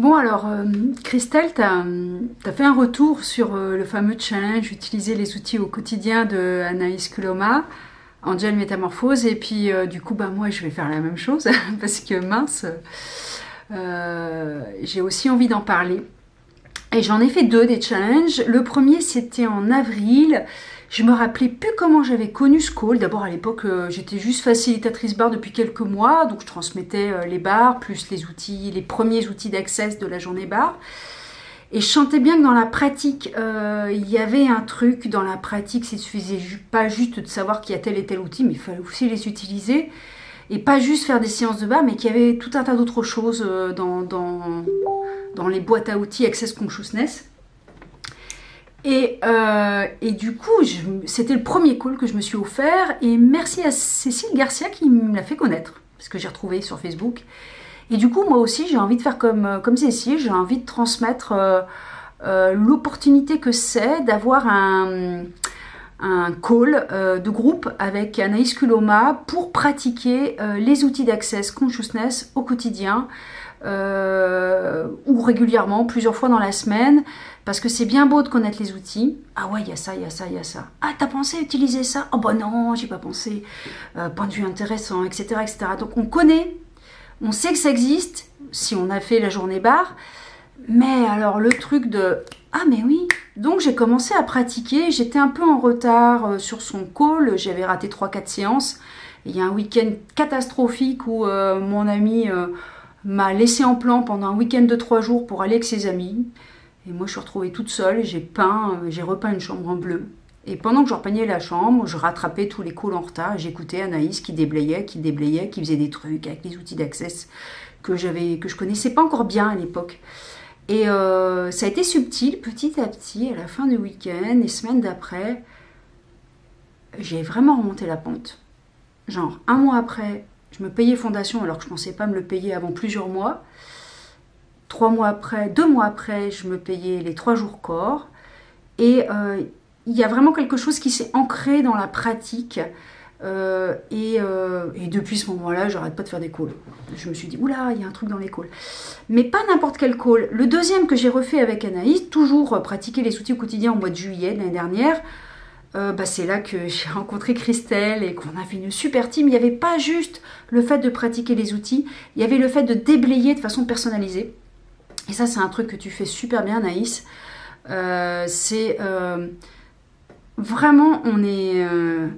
Bon alors, euh, Christelle, tu as, fait un retour sur euh, le fameux challenge Utiliser les outils au quotidien de Anaïs Kuloma, Angel Métamorphose, et puis euh, du coup, bah, moi je vais faire la même chose, parce que mince, j'ai aussi envie d'en parler. Et j'en ai fait deux des challenges. Le premier c'était en avril, je me rappelais plus comment j'avais connu ce call. D'abord à l'époque, euh, j'étais juste facilitatrice bar depuis quelques mois, donc je transmettais euh, les bars plus les outils, les premiers outils d'accès de la journée bar. Et je sentais bien que dans la pratique, euh, il y avait un truc dans la pratique, il suffisait pas juste de savoir qu'il y a tel et tel outil, mais il fallait aussi les utiliser. Et pas juste faire des séances de bar, mais qu'il y avait tout un tas d'autres choses dans, dans, dans, les boîtes à outils Access Consciousness. Euh, et, du coup, c'était le premier call que je me suis offert. Et merci à Cécile Garcia qui me l'a fait connaître, parce que j'ai retrouvé sur Facebook. Et du coup, moi aussi, j'ai envie de faire comme, euh, comme Cécile, j'ai envie de transmettre euh, l'opportunité que c'est d'avoir un, un call de groupe avec Anaïs Kuloma pour pratiquer les outils d'access consciousness au quotidien. Ou régulièrement, plusieurs fois dans la semaine, parce que c'est bien beau de connaître les outils. Ah ouais, il y a ça, il y a ça, il y a ça. Ah, t'as pensé à utiliser ça? Oh bah non, j'ai pas pensé. Euh, point de vue intéressant, etc., etc. Donc on connaît, on sait que ça existe, si on a fait la journée barre. Mais alors le truc de ah mais oui donc j'ai commencé à pratiquer j'étais un peu en retard euh, sur son call j'avais raté 3-4 séances il y a un week-end catastrophique où euh, mon ami m'a laissé en plan pendant un week-end de 3 jours pour aller avec ses amis et moi, je suis retrouvée toute seule, j'ai peint, euh, j'ai repeint une chambre en bleu. Et pendant que je repeignais la chambre, je rattrapais tous les calls en retard. J'écoutais Anaïs qui déblayait, qui déblayait, qui faisait des trucs avec les outils d'accès que que je connaissais pas encore bien à l'époque. Et euh, ça a été subtil, petit à petit, à la fin du week-end, les semaines d'après, j'ai vraiment remonté la pente. Genre, un mois après, je me payais fondation alors que je pensais pas me le payer avant plusieurs mois. Trois mois après, deux mois après, je me payais les trois jours corps. Et euh, il y a vraiment quelque chose qui s'est ancré dans la pratique. Euh, euh, et, depuis ce moment-là, j'arrête pas de faire des calls. Je me suis dit, oula, il y a un truc dans les calls. Mais pas n'importe quel call. Le deuxième que j'ai refait avec Anaïs, toujours pratiquer les outils au quotidien au mois de juillet l'année dernière, bah, c'est là que j'ai rencontré Christelle et qu'on a fait une super team. Il n'y avait pas juste le fait de pratiquer les outils, il y avait le fait de déblayer de façon personnalisée. Et ça, c'est un truc que tu fais super bien, Naïs. Euh, c'est euh, vraiment, on est, euh,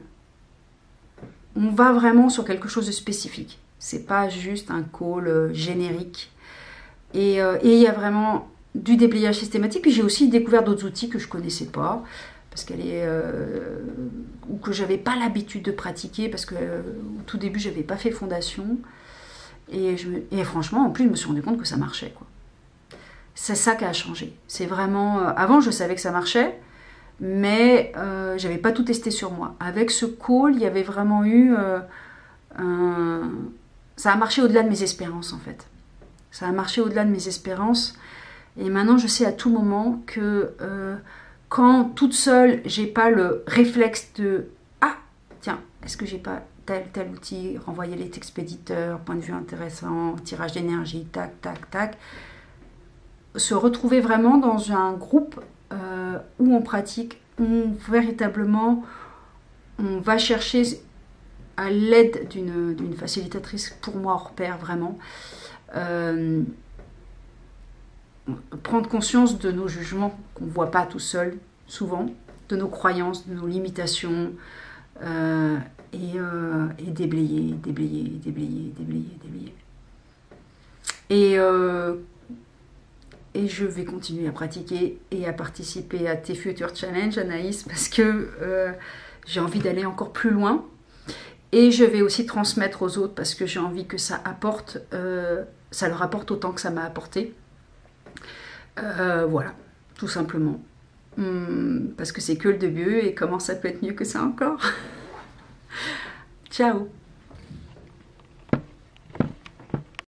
on va vraiment sur quelque chose de spécifique. C'est pas juste un call générique. Et il y a vraiment du déblayage systématique. Puis j'ai aussi découvert d'autres outils que je connaissais pas parce qu'elle est ou que j'avais pas l'habitude de pratiquer parce que au tout début j'avais pas fait fondation et, je, et franchement en plus je me suis rendu compte que ça marchait quoi c'est ça qui a changé. C'est vraiment. Euh, avant, je savais que ça marchait, mais euh, j'avais pas tout testé sur moi. Avec ce call, il y avait vraiment eu euh. Ça a marché au-delà de mes espérances, en fait. Ça a marché au-delà de mes espérances. Et maintenant, je sais à tout moment que euh, quand toute seule, j'ai pas le réflexe de Ah, tiens, est-ce que j'ai pas tel, tel outil, renvoyer les expéditeurs, point de vue intéressant, tirage d'énergie, tac, tac, tac. Se retrouver vraiment dans un groupe euh, où on pratique, où véritablement on va chercher à l'aide d'une facilitatrice, pour moi hors pair vraiment, euh, prendre conscience de nos jugements qu'on ne voit pas tout seul, souvent, de nos croyances, de nos limitations, euh, et, et, déblayer, déblayer, déblayer, déblayer, déblayer. Et et je vais continuer à pratiquer et à participer à tes futurs challenges, Anaïs, parce que euh, j'ai envie d'aller encore plus loin. Et je vais aussi transmettre aux autres parce que j'ai envie que ça apporte, euh, ça leur apporte autant que ça m'a apporté. Euh, voilà, tout simplement. Hmm, parce que c'est que le début et comment ça peut être mieux que ça encore? Ciao